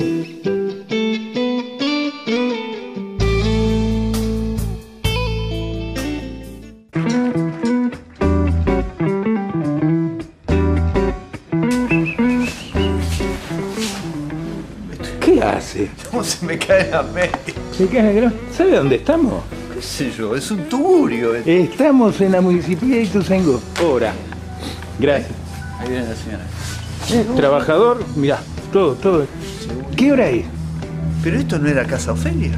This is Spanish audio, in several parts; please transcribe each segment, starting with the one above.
¿Qué hace? ¿Cómo se me cae la mente? ¿Se ¿Sabe dónde estamos? ¿Qué sé yo? Es un tugurio. Estamos en la municipalidad de Ituzaingó. Ahora. Gracias. Ahí viene la señora. Eh, Trabajador, mirá, todo, todo. ¿Qué hora es? Pero esto no era Casa Ofelia.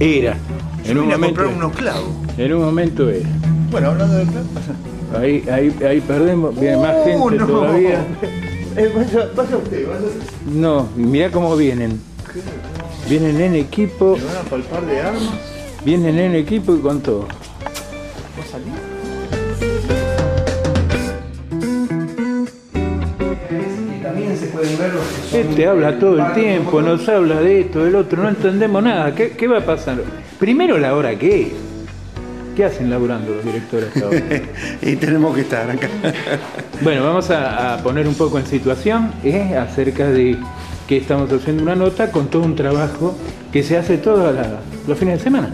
Era. En Yo un vine a momento. comprar unos clavos. En un momento era. Bueno, hablando de clavos. Ahí, ahí, ahí perdemos, viene más Uh, gente no. todavía. Eh, vaya, vaya usted, vaya usted. No, mirá cómo vienen. Vienen en equipo, ¿Me van a palpar de armas? vienen en equipo y con todo. ¿Va a Este habla todo el tiempo, nos habla de esto, del otro, no entendemos nada. ¿Qué, qué va a pasar? Primero la hora que es. ¿Qué hacen laburando los directores ahora? y tenemos que estar acá. Bueno, vamos a, a poner un poco en situación ¿eh? acerca de que estamos haciendo una nota con todo un trabajo que se hace todos los fines de semana.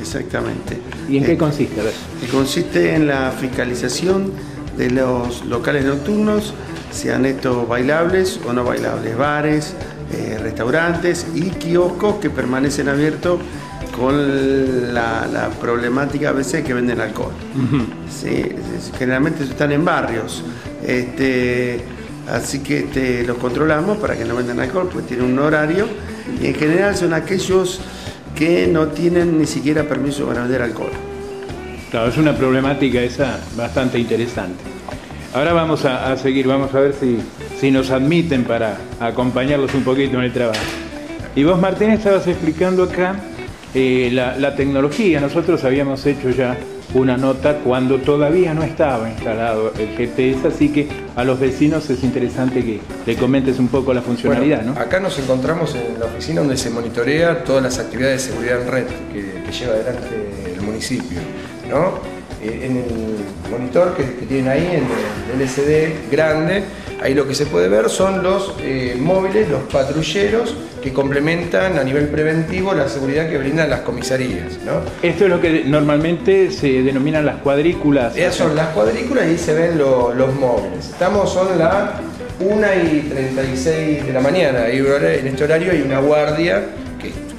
Exactamente. ¿Y en qué Eh, consiste? A ver. consiste en la fiscalización de los locales nocturnos, sean estos bailables o no bailables, bares, eh, restaurantes y kioscos que permanecen abiertos con la, la problemática a veces que venden alcohol. Sí, generalmente están en barrios. Este, así que este, los controlamos para que no vendan alcohol, pues tienen un horario. Y en general son aquellos que no tienen ni siquiera permiso para vender alcohol. Claro, es una problemática esa bastante interesante. Ahora vamos a, a seguir, vamos a ver si, si nos admiten para acompañarlos un poquito en el trabajo. Y vos, Martín, estabas explicando acá eh, la, la tecnología. Nosotros habíamos hecho ya una nota cuando todavía no estaba instalado el GPS, así que a los vecinos es interesante que le comentes un poco la funcionalidad, Bueno, ¿no? Acá nos encontramos en la oficina donde se monitorea todas las actividades de seguridad en red que, que lleva adelante el municipio. ¿no? Eh, en el monitor que, que tienen ahí, en el LCD grande, ahí lo que se puede ver son los eh, móviles, los patrulleros que complementan a nivel preventivo la seguridad que brindan las comisarías. ¿no? Esto es lo que normalmente se denominan las cuadrículas. Esas son las cuadrículas y ahí se ven lo- los móviles. Estamos, son las 1 y 36 de la mañana. En este horario hay una guardia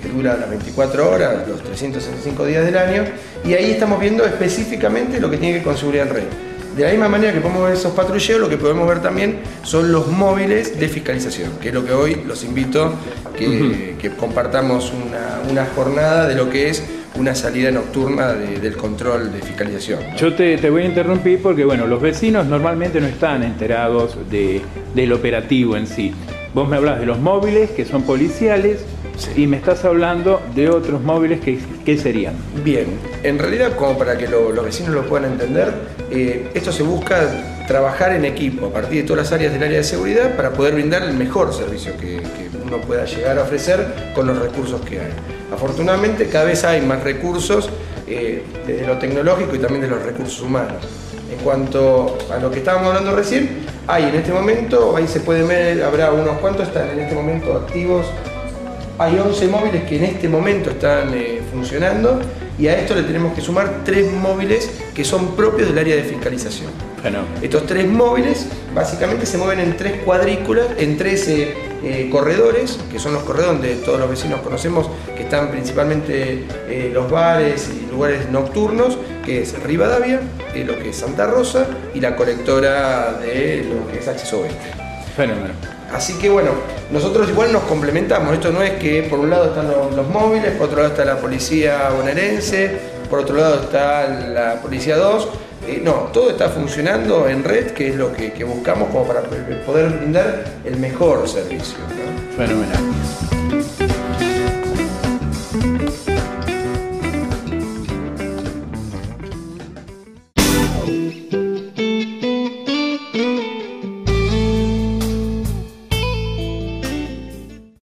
que, dura las 24 horas, los 365 días del año, y ahí estamos viendo específicamente lo que tiene que con seguridad en red. De la misma manera que podemos ver esos patrulleros, lo que podemos ver también son los móviles de fiscalización, que es lo que hoy los invito que, que compartamos una, una jornada de lo que es una salida nocturna de- del control de fiscalización. ¿no? Yo te, te voy a interrumpir porque, bueno, los vecinos normalmente no están enterados de- del operativo en sí. Vos me hablas de los móviles que son policiales y me estás hablando de otros móviles que, que serían. Bien, en realidad como para que lo- los vecinos lo puedan entender, eh, esto se busca trabajar en equipo a partir de todas las áreas del área de seguridad para poder brindar el mejor servicio que, que uno pueda llegar a ofrecer con los recursos que hay. Afortunadamente cada vez hay más recursos eh, desde lo tecnológico y también de los recursos humanos. En cuanto a lo que estábamos hablando recién, hay en este momento, ahí se pueden ver, habrá unos cuantos están en este momento activos hay 11 móviles que en este momento están eh, funcionando y a esto le tenemos que sumar tres móviles que son propios del área de fiscalización. Estos tres móviles básicamente se mueven en tres cuadrículas, en tres eh, eh, corredores, que son los corredores donde todos los vecinos conocemos, que están principalmente eh, los bares y lugares nocturnos, que es Rivadavia, lo que es Santa Rosa y la colectora de lo que es Acceso Oeste. fenómeno. Así que bueno, nosotros igual nos complementamos. Esto no es que por un lado están los, los móviles, por otro lado está la policía bonaerense, por otro lado está la policía 2. Eh, no, todo está funcionando en red, que es lo que, buscamos como para poder brindar el mejor servicio. Fenomenal.